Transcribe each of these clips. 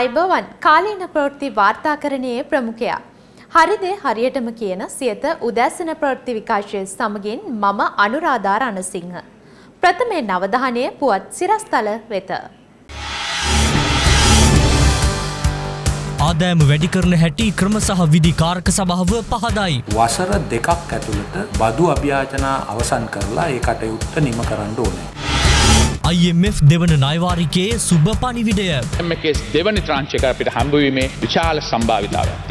සමන් කාලීන ප්‍රවෘත්ති වාර්තාකරණයේ ප්‍රමුඛයා. හරිදේ හරියටම කියන සියත උදැසන ප්‍රවෘත්ති විකාශය සමගින් මම අනුරාධා රණසිංහ. ප්‍රථමයෙන් නවධානය පුවත් සිරස්තල වෙත. ආදෑම වැඩි කරන හැටි ක්‍රම සහ විධි කාරක සභාව පහදයි. වසර දෙකක් ඇතුළත බදු අභ්‍යාචනා අවසන් කරලා ඒ කටයුත්ත නිම කරන්න ඕනේ. IMF දෙවන නයවාරිකයේ සුභ පනිවිඩය. එමකෙස් දෙවනි ත්‍රංචක අපිට හම්බවීමේ විශාල සම්භාවිතාවක්.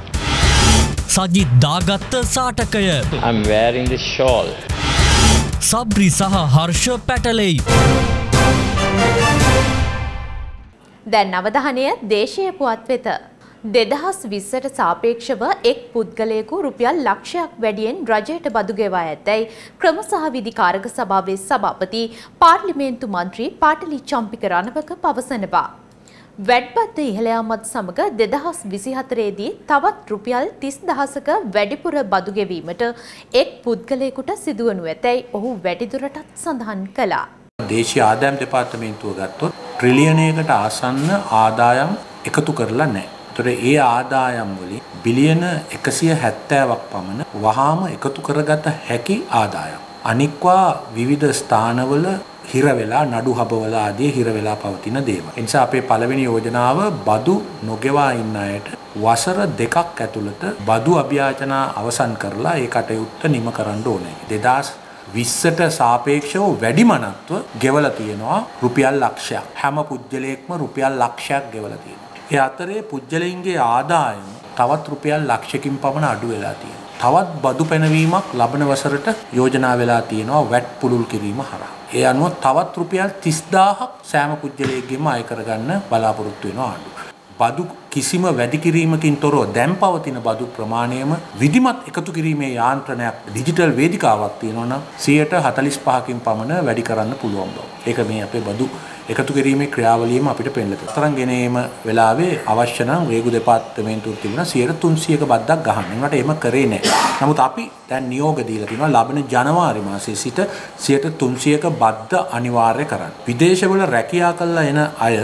සජිත් දාගත්ත සාටකය. I'm wearing the shawl. Sabry සහ හර්ෂ පැටලෙයි. දැන් අවධානය දේශීය පුවත් වෙත. දෙදහස් විස්සට සාපේක්ෂව එක් පුද්ගලයෙකු රුපියල් ලක්ෂයක් වැඩියෙන් රජයට බදු ගෙවා ඇතැයි ක්‍රම සහ විධිකාරක සභාවේ සභාපති පාර්ලිමේන්තු මන්ත්‍රී පාටලි චම්පික රණවක පවසනවා. වැඩ්බද්ද ඉහළයාමත් සමග දෙදහස් විසිහතරේදී තවත් රුපියල් තිස් දහසක වැඩිපුර බදු ගෙවීමට එක් පුද්ගලයෙකුට සිදුවනු ඇතැයි ඔහු වැඩිදුරටත් සඳහන් කළා. දේශීය ආදායම් දෙපාර්තමේන්තුව ගත්තොත් ට්‍රිලියනයකට ආසන්න ආදායම් එකතු කරලා නැහැ. ඒතර ඒ ආදායම් වලින් බිලියන 170ක් පමණ වහාම එකතු කරගත හැකි ආදායම්. අනික්වා විවිධ ස්ථානවල හිර වෙලා නඩු හබවල ආදී හිර වෙලා පවතින දේවල්. ඒ නිසා අපේ පළවෙනි යෝජනාව බදු නොගෙවා ඉන්න අයට වසර දෙකක් ඇතුළත බදු අභ්‍යාචනා අවසන් කරලා ඒ කටයුත්ත නිම කරන්න ඕනේ. 2020ට සාපේක්ෂව වැඩිමනත්ව ගෙවලා තියෙනවා රුපියල් ලක්ෂයක්. හැම පුජ්‍යලයක්ම රුපියල් ලක්ෂයක් ගෙවලා තියෙනවා. ඒ අතරේ පුජ්‍යලයින්ගේ ආදායම තවත් රුපියල් ලක්ෂකින් පමණ අඩු වෙලා තියෙනවා. තවත් බදු පැනවීමක් ලබන වසරට යෝජනා වෙලා තියෙනවා වැට් පුළුල් කිරීම හරහා. ඒ අනුව තවත් රුපියල් 30000ක් සෑම පුජ්‍යලයකගෙම අය කරගන්න බලාපොරොත්තු වෙනවා ආණ්ඩුව. බදු කිසිම වැඩි කිරීමකින් තොරව දැන් පවතින බදු ප්‍රමාණයම විධිමත් එකතු කිරීමේ යාන්ත්‍රණයක් ඩිජිටල් වේදිකාවක් තියෙනවා නම් 145කින් පමණ වැඩි කරන්න පුළුවන් බව. ඒක මේ අපේ බදු එකතු කිරීමේ ක්‍රියාවලියම අපිට පෙන්නලා තියෙනවා. තරම් ගෙනීම වෙලාවේ අවශ්‍ය නම් රේගු දෙපාර්තමේන්තුව තිබුණා 300ක බද්දක් ගහන්න. ඒකට එහෙම කරේ නැහැ. නමුත් අපි දැන් නියෝග දීලා තිනවා ලබන ජනවාරි මාසයේ සිට 300ක බද්ද අනිවාර්ය කරන්න. විදේශවල රැකියා කළා එන අය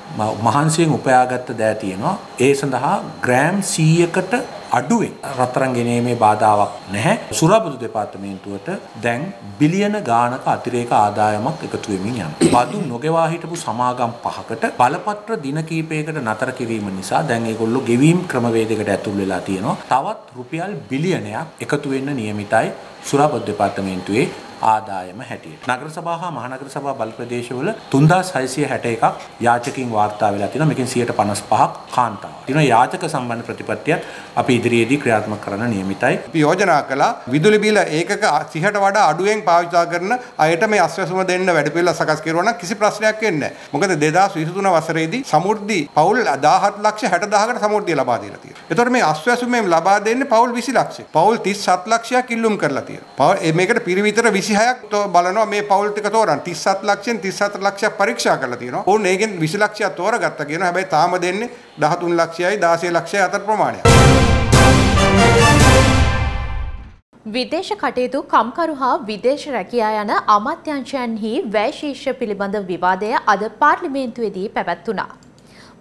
මහන්සියෙන් උපයාගත්ත දෑ තියෙනවා. ඒ සඳහා ග්‍රෑම් 100කට අඩුවෙන් රත්තරන් ගෙනීමේ බාධාවක් නැහැ. සුරාබදු දෙපාර්තමේන්තුවට දැන් බිලියන ගානක අතිරේක ආදායමක් එකතු වෙමින් යනවා. බදු නොගෙවා හිටපු සමාගම් පහකට බලපත්‍ර දින කීපයකට නතර කිරීම නිසා දැන් ඒගොල්ලෝ ගෙවීම් ක්‍රමවේදයකට ඇතුල් වෙලා තියෙනවා. තවත් රුපියල් බිලියනයක් එකතු වෙන්න නියමිතයි සුරාබදු දෙපාර්තමේන්තුවේ ආදායම හැටියට. නගර සභා හා මහනගර සභා බල ප්‍රදේශවල 3661ක් යාචකින් වාර්තා වෙලා තියෙනවා. මේකෙන් 155ක් කාන්තාව. දින යාචක සම්බන්ධ ප්‍රතිපත්තියත් අපි ඉදිරියේදී ක්‍රියාත්මක කරන්න නියමිතයි. අපි යෝජනා කළා විදුලි බිල ඒකක 30ට වඩා අඩුවෙන් පාවිච්චි කරන අයට මේ අස්වැසුම දෙන්න වැඩපිළිවෙල සකස් කරුවා නම් කිසි ප්‍රශ්නයක් වෙන්නේ නැහැ. මොකද 2023 වසරේදී සමෘද්ධි පවුල් 17 ලක්ෂ 60000කට සමෘද්ධිය ලබා දීලා තියෙනවා. ඒතකොට මේ අස්වැසුමෙන් ලබා දෙන්නේ පවුල් 20 ලක්ෂයක්. පවුල් 37 ලක්ෂයක් ඉල්ලුම් කරලා තියෙනවා. මේකට පිරිවිතර 26ක් බලනවා මේ පවුල් ටික තෝරන්න 37 ලක්ෂයෙන් 34 ලක්ෂයක් පරීක්ෂා කරලා තියෙනවා. ඕන් ඒකෙන් 20 ලක්ෂයක් තෝරගත්තා කියනවා. හැබැයි තාම දෙන්නේ 13 ලක්ෂයයි 16 ලක්ෂයයි අතර ප්‍රමාණයක්. විදේශ කටයුතු කම්කරු හා විදේශ රැකියා යන අමාත්‍යංශයන්හි වැෑශීෂ්‍ය පිළිබඳ විවාදය අද පාර්ලිමේන්තුවේදී පැවැත්වුණා.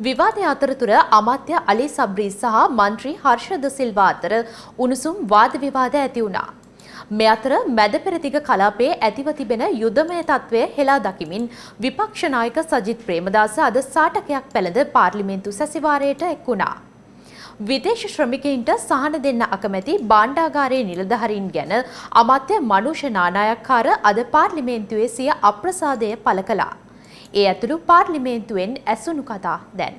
විවාදය අතරතුර අමාත්‍ය අලි සබ්‍රී සහ මන්ත්‍රී හර්ෂද සිල්වා අතර උණුසුම් වාද විවාද ඇති වුණා. මේ අතර මැද පෙරදිග කලාපයේ ඇතිව තිබෙන යුදමය තත්ත්වය හෙලා දකිමින් විපක්ෂ නායක සජිත් ප්‍රේමදාස අද සාටකයක් පැළඳ පාර්ලිමේන්තු සැසිවාරයට එක් වුණා. විදේශ ශ්‍රමිකයින්ට සහන දෙන්න අකමැති බාණ්ඩාගාරයේ නිලධහරින් ගැන අමාත්‍ය මනුෂ නානායක්කාර අද පාර්ලිමේන්තුවේ සිය අප්‍රසාදය පළ කළා. ඒ ඇතුළු පාර්ලිමේන්තුවෙන් ඇසුණු කතා දැන්.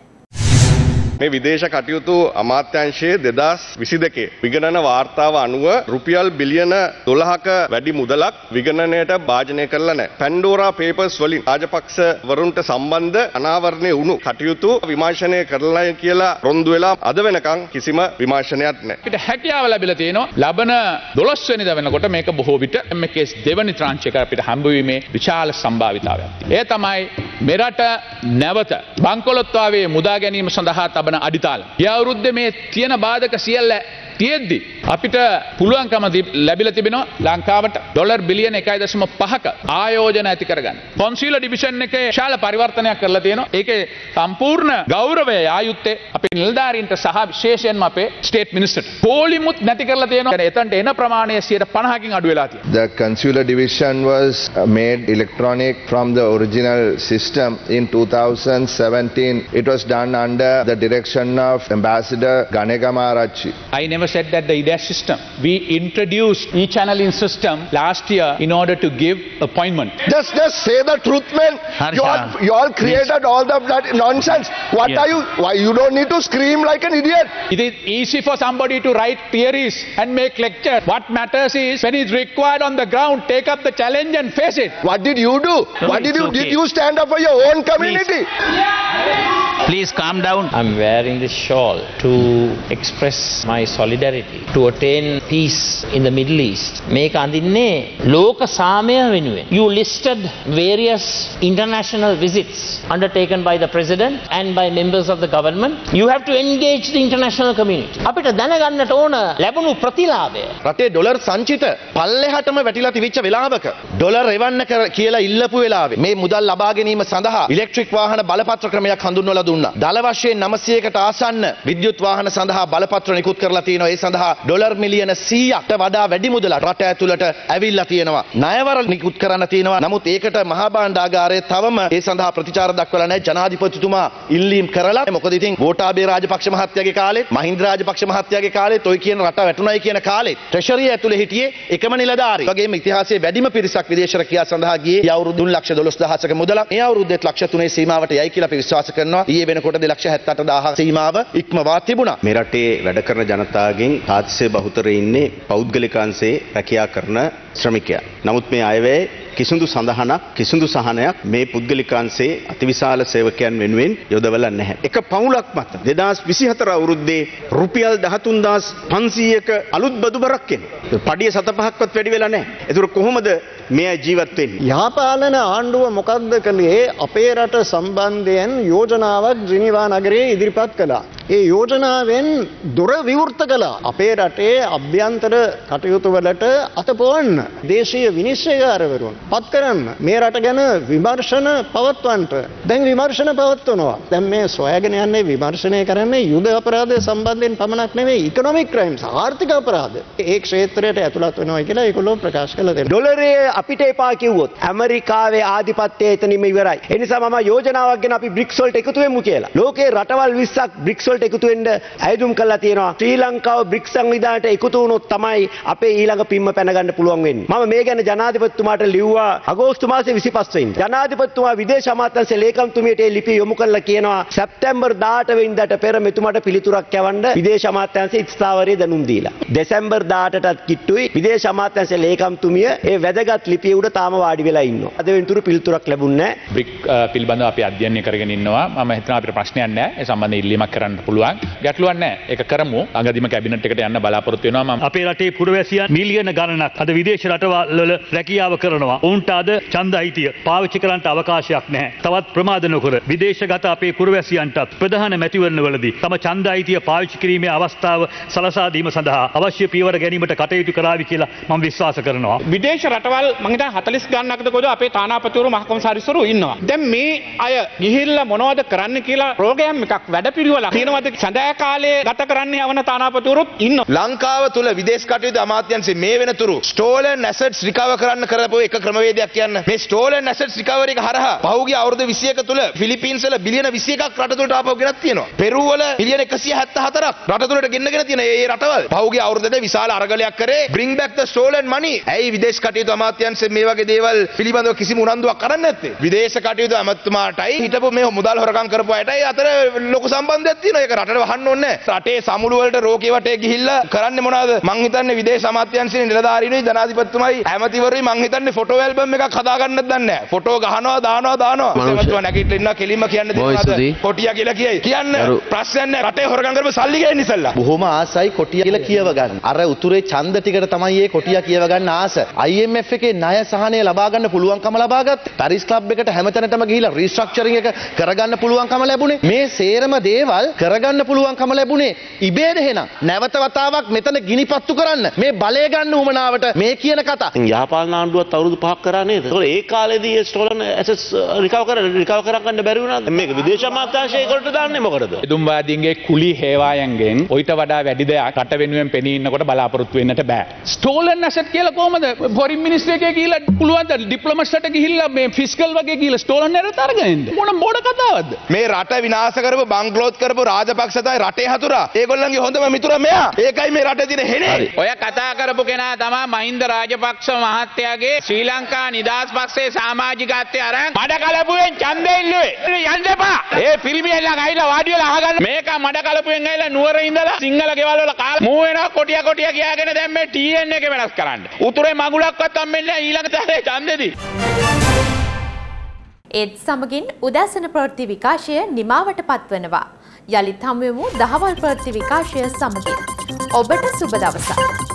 මේ විදේශ කටයුතු අමාත්‍යංශයේ දෙදස් විසි දෙකේ. විගණන වාර්තාව අනුව රුපියල් බිලියන දොළහක වැඩි මුදලක් විගණනයට භාජනය කරලා නෑ. පැන්ඩෝරා පේපර්ස් වලින් රාජපක්ෂ වරුන්ට සම්බන්ධ අනාවරණය වුණු කටයුතු විමර්ශනය කරලා කියලා රොන්දු වෙලා අද වෙනකන් කිසිම විමර්ශනයක් නෑ. පිට හැකියාව ලැබිලා තියෙනවා. ලබන 12 වෙනිදා වෙනකොට මේක බොහෝ විට MKS දෙවනි ත්‍රාංශයක අපිට හම්බවීමේ විශාල සම්භාවිතාවයක්. ඒ තමයි මෙරට නැවත බංකොලොත්වාවේ මුදා ගැනීම සඳහා තබන අඩිතාල. ගිය අවුරුද්දේ මේ තියෙන බාධක සියල්ල තියෙද්දි. අපිට පුළුවන්කම ලැබිල තිබෙනවා ලංකාවට ඩොලර් බිලියන එකයි දශම පහක ආයෝජන ඇති කරගන්න. කොන්සීල ඩිවිෂන් එක ශාල පරිවර්තනයක් කරලා තියෙනවා ඒකේ සම්පූර්ණ ගෞරවය ආයුත්තේ අපේ නිල්ධාරීන්ට සහ විශේෂයෙන්ම අපේ ස්ටේට් මිනිස්ටර්. පෝලිමුත් නැති කරලා තියෙනවා. එතනට එන ප්‍රමාණය 50කින් අඩු වෙලා තියෙනවා. The consular division was made electronic from the original system in 2017. It was done under the direction of Ambassador Ganegama Arachi. I never said that the IDAS system. We introduced e-channeling system last year in order to give appointment. Just, just say the truth, man. You all, you all created all the that nonsense. What Yes. are you? Why you don't need to scream like an idiot? It is easy for somebody to write theories and make lectures. What matters is when it's required on the ground, take up the challenge and face it. What did you do? No, what did you? okay. Did you stand up for your own community? Please calm down. I'm wearing this shawl to express my solidarity to attain peace in the Middle East. මේක අඳින්නේ ලෝක සාමය වෙනුවෙන්. You listed various international visits undertaken by the president and by members of the government. You have to engage the international community. අපිට දැනගන්නට ඕන ලැබුණු ප්‍රතිලාභය. රටේ dollar සංචිත පල්ලෙහාටම වැටිලා තිබිච්ච වෙලාවක ඩොලර් එවන්න කියලා ඉල්ලපු වෙලාවේ මේ මුදල් ලබා ගැනීම සඳහා ඉලෙක්ට්‍රික් වාහන බලපත්‍ර ක්‍රමයක් හඳුන්වලා දුන්නා. දල වශයෙන් 900කට ආසන්න විද්‍යුත් වාහන සඳහා බලපත්‍ර නිකුත් කරලා තියෙනවා. ඒ සඳහා ඩොලර් මිලියන 100කට වඩා වැඩි මුදලක් රට ඇතුළට ඇවිල්ලා තියෙනවා. ණයවර නිකුත් කරන්න තියෙනවා. නමුත් ඒකට මහා භාණ්ඩාගාරය තවම ඒ සඳහා ප්‍රතිචාර දක්වලා නැහැ. ජනාධිපතිතුමා ඉල්ලීම් කරලා මොකද ඉතින් ගෝඨාභය රාජපක්ෂ මහත්තයාගේ කාලෙත් මහින්ද රාජපක්ෂ මහත්තයාගේ කාලෙත් ඔය කියන රට වැටුණයි කියන කාලෙත් ට්‍රෙෂරිය ඇතුලේ හිටියේ එකම නිලධාරී. වගේම ඉතිහාසයේ වැඩිම පිරිසක් විදේශ රැකියාව සඳහා ගියේ ඒ අවුරුදු 3,12,000ක මුදලක්. මේ අවුරුද්දෙත් ලක්ෂ 3 සීමාවට යයි කියලා අපි විශ්වාස කරනවා. ඊයේ වෙනකොට 2,78,000 සීමාව ඉක්මවා තිබුණා. මේ රටේ වැඩ කරන ජනතාවගෙන් තාත්සේ බහුතර ඉන්නේ පෞද්ගලිකංශේ රැකියා කරන ශ්‍රමිකයන්. නමුත් මේ අයවැය කිසිදු සඳහනක් කිසිදු සහනයක් මේ පුද්ගලිකංශේ අතිවිශාල සේවකයන් වෙනුවෙන් යොදවලා නැහැ. එක පවුලක් මත 2024 අවුරුද්දේ රුපියල් 13500ක අලුත් බදු බරක් එනවා. පඩිය සත පහක්වත් වැඩි වෙලා නැහැ. ඒතර කොහොමද මේ අය ජීවත් වෙන්නේ? යහපාලන ආණ්ඩුව මොකක්ද කළේ අපේ රට සම්බන්ධයෙන් යෝජනාවක් ජිනිවා නගරයේ ඉදිරිපත් කළා. ඒ යෝජනාවෙන් දොර විවෘත කළා. අපේ රටේ අභ්‍යන්තර කටයුතු වලට අතපොවන්න දේශීය විනිශ්චයකාරවරුන් පත් කරන්න මේ රට ගැන විමර්ශන පවත්වන්නට. දැන් විමර්ශන පවත්වනවා. දැන් මේ සොයාගෙන යන්නේ විමර්ශනය කරන්නේ යුද අපරාධ සම්බන්ධයෙන් පමණක් නෙවෙයි ඉකොනොමික් ක්‍රයිම්ස් ආර්ථික අපරාධ. ඒ ක්ෂේත්‍රයට ඇතුළත් වෙනවා කියලා ඒගොල්ලෝ ප්‍රකාශ කළා දෙනවා. ඩොලරේ අපිට එපා කිව්වොත් ඇමරිකාවේ ආධිපත්‍යය එතනින්ම ඉවරයි. ඒ නිසා මම යෝජනාවක් ගැන අපි බ්‍රික්ස් වලට එකතු වෙමු කියලා. ලෝකේ රටවල් 20ක් බ්‍රික්ස් වලට එකතු වෙන්න ඇයදුම් කළා තියෙනවා. ශ්‍රී ලංකාව බ්‍රික්ස් සංවිධානයට එකතු වුණොත් තමයි අපේ ඊළඟ පිම්ම පැන ගන්න පුළුවන් වෙන්නේ. මම මේ ගැන ජනාධිපතිතුමාට ලිව්වා අගෝස්තු මාසේ 25 වෙනිදා. ජනාධිපතිතුමා විදේශ අමාත්‍යාංශ ලේකම්තුමියට ඒ ලිපිය යොමු කළා කියනවා සැප්තැම්බර් 18 වෙනිදාට පෙර මෙතුමාට පිළිතුරක් යවන්න විදේශ අමාත්‍යාංශයේ ස්ථාවරයේ දැනුම් දීලා. දෙසැම්බර් 18ටත් කිට්ටුයි විදේශ අමාත්‍යාංශ ලේකම්තුමිය ඒ වැදගත් ලිපිය උඩ තාම වාඩි වෙලා ඉන්නවා. අද වෙනතුරු පිළිතුරක් ලැබුණේ නැහැ. බ්‍රික් පිළිබඳව අපි අධ්‍යයනය කරගෙන ඉන්නවා මම හිතනවා අපිට ප්‍රශ්නයක් නැහැ ඒ සම්බන්ධ ඉල්ලීමක් කරන්න පුළුවන් ගැටලුවක් නැහැ ඒක කරමු අගදිම කැබිනට් එකට යන්න බලාපොරොත්තු වෙනවා මම අපේ රටේ පුරවැසියන් මිලියන ගණනක් අද විදේශ රටවල් රැකියාව කරනවා. ඔවුන්ට අද ඡන්ද අයිතිය පාවිච්චි කරන්නට අවකාශයක් නැහැ. තවත් ප්‍රමාද නොකර විදේශගත අපේ පුරවැසියන්ටත් ප්‍රධාන මැතිවරණවලදී තම ඡන්ද අයිතිය පාවිච්චි කිරීමේ අවස්ථාව සලසා දීම සඳහා අවශ්‍ය පියවර ගැනීමට කටයුතු කරાવી කියලා මම විශ්වාස කරනවා. විදේශ රටවල් මහිතා හතලිස් ගන්නක්ද කොද අපේ තානාපතිවරු මහකොමසාරිස්වරු ඉන්නවා. දැන් මේ අය ගිහිල්ලා මොනවද කරන්න කියලා ප්‍රෝග්‍රෑම් එකක් වැඩ පිළිවෙලක් තියෙනවද සඳෑ කාලේ ගත කරන්න යවන තානාපතිවරුත් ඉන්නවා. ලංකාව තුළ විදේශ කටයුතු අමාත්‍යංශයේ මේ වෙනතුරු ස්ටෝලන් ඇසට්ස් රිකවර් කරන්න කරපු එක ක්‍රමවේදයක් කියන්න. මේ ස්ටෝලන් ඇසට්ස් රිකවර් එක හරහා පහුගිය අවුරුදු 21 තුළ ෆිලිපීන්ස් වල බිලියන 21ක් රට තුළට ආපහු ගෙනත් තියෙනවා. පෙරු වල බිලියන 174ක් රට තුළට ගෙන්නගෙන තියෙන ඒ රටවල්. පහුගිය අවුරුද්දේ විශාල අරගලයක් කරේ bring back the stolen money. ඇයි විදේශ කටයුතු අමාත්‍යංශයෙන් මේ වගේ දේවල් පිළිබඳව කිසිම උනන්දුවක් කරන්නේ නැත්තේ? විදේශ කටයුතු අමාත්‍යතුමාටයි හිටපු මේ මුදල් හොරකම් කරපු අයටයි අතර ලොකු සම්බන්ධයක් තියෙනවා. ඒක රටට වහන්න ඕනේ. රටේ සමුළු වලට රෝකේ වටේ ගිහිල්ලා කරන්නේ මොනවද? මං හිතන්නේ විදේශ අමාත්‍යංශයේ නිලධාරීනුයි ජනාධිපතිතුමයි ඇමතිවරුයි මං හිතන්නේ ෆොටෝ ඇල්බම් එකක් හදා ගන්නත් දන්නේ නැහැ. ෆොටෝ ගහනවා දානවා දානවා. එමතුමා නැගිටලා ඉන්නවා කෙලින්ම කියන්න දෙන්නවද? කොටියා කියලා කියයි. කියන්න ප්‍රශ්නයක් නැහැ. රටේ හොරකම් කරපු සල්ලි ගේන්න ඉස්සල්ලා. බොහොම ආසයි කොටිය කියලා කියව ගන්න. අර උතුරේ ඡන්ද ටිකට තමයි මේ කොටිය කියව ගන්න ආස. IMF එකේ ණය සහනය ලබා ගන්න පුළුවන්කම ලබාගත්. පැරිස් ක්ලබ් එකට හැමතැනටම ගිහිලා රීස්ට්‍රක්චරින් එක කරගන්න පුළුවන්කම ලැබුණේ. මේ සේරම දේවල් කර කරගන්න පුළුවන්කම ලැබුණේ ඉබේද එහෙනම් නැවත වතාවක් මෙතන ගිනිපත්තු කරන්න මේ බලය ගන්න උවමනාවට මේ කියන කතා යහපාලන ආණ්ඩුවත් අවුරුදු පහක් කරා නේද? ඒතකොට ඒ කාලේදී ඒ ස්ටෝලන් ඇසෙට්ස් රිකවර් කර රිකවර් කරගන්න බැරි වුණා. මේක විදේශ අමාත්‍යාංශය ඒකට දාන්නේ මොකටද? එදුම්වාදීන්ගේ කුලි හේවායන්ගෙන් ඔයිට වඩා වැඩි දෙයක් රට වෙනුවෙන් පෙනී ඉන්නකොට බලාපොරොත්තු වෙන්නට බෑ. ස්ටෝලන් ඇසට් කියලා කොහමද ෆොරින් මිනිස්ට්‍රි එකේ ගිහිල්ලා පුළුවන් ද ඩිප්ලොමැට්ස්ලට ගිහිල්ලා මේ ෆිස්කල් වගේ ගිහිල්ලා ස්ටෝලන් එන්න. මොන මොඩ කතාවක්ද? මේ රට විනාශ කරපු බංග්ලෝත් කරපු රාජපක්ෂ තමයි රටේ හතුරා. ඒගොල්ලන්ගේ හොඳම මිතුරා මෙයා. ඒකයි මේ රටේ තියෙන හෙනේ. ඔය කතා කරපු කෙනා තමයි මහින්ද රාජපක්ෂ මහත්තයාගේ ශ්‍රී ලංකා නිදහස් පක්ෂයේ සමාජිකත්වය අරන් මඩ කලපුවෙන් ඡන්දෙ ඉල්ලුවේ. යන්න එපා. ඒ ළඟ ඇවිල්ලා වාඩි වෙලා අහගන්න. මේක මඩ කලපුවෙන් ඇවිල්ලා නුවර ඉඳලා සිංහල ගෙවල් වල කාලා මූ වෙනවා කොටිය කොටිය කියාගෙන දැන් මේ TN එක වෙනස් කරන්න. උතුරේ මගුලක්වත් හම්බෙන්නේ නැහැ ඊළඟ තරේ ඡන්දෙදී. ඒත් සමගින් උදැසන ප්‍රවෘත්ති විකාශය නිමාවට පත්වනවා. යළිත් හමුවෙමු දහවල් ප්‍රවෘත්ති විකාශය සමගින්. ඔබට සුබ දවසක්.